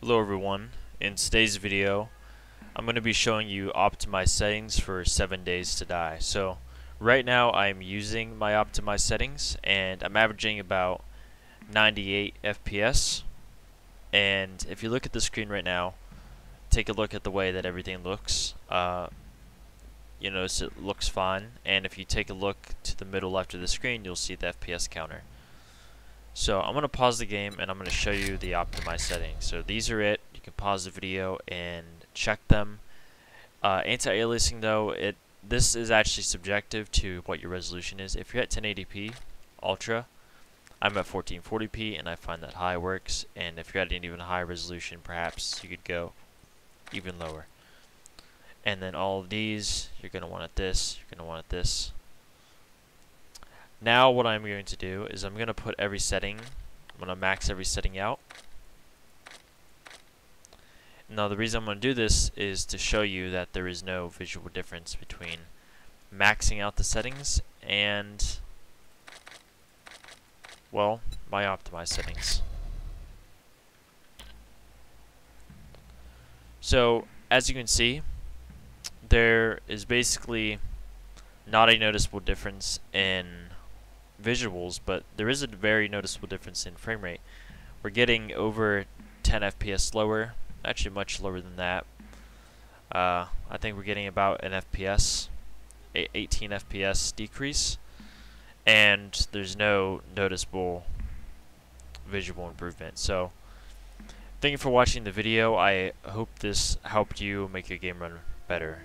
Hello everyone, in today's video I'm going to be showing you optimized settings for 7 days to die. So right now I'm using my optimized settings and I'm averaging about 98 FPS and if you look at the screen right now take a look at the way that everything looks uh, you notice it looks fine and if you take a look to the middle left of the screen you'll see the FPS counter. So I'm going to pause the game and I'm going to show you the optimized settings. So these are it. You can pause the video and check them. Uh, Anti-aliasing though, it this is actually subjective to what your resolution is. If you're at 1080p Ultra, I'm at 1440p and I find that high works. And if you're at an even higher resolution, perhaps you could go even lower. And then all of these, you're going to want it this, you're going to want it this. Now what I'm going to do is I'm going to put every setting, I'm going to max every setting out. Now the reason I'm going to do this is to show you that there is no visual difference between maxing out the settings and, well, my optimized settings. So, as you can see, there is basically not a noticeable difference in visuals, but there is a very noticeable difference in frame rate. We're getting over 10 FPS slower, actually much lower than that. Uh, I think we're getting about an FPS, 18 FPS decrease, and there's no noticeable visual improvement. So, thank you for watching the video. I hope this helped you make your game run better.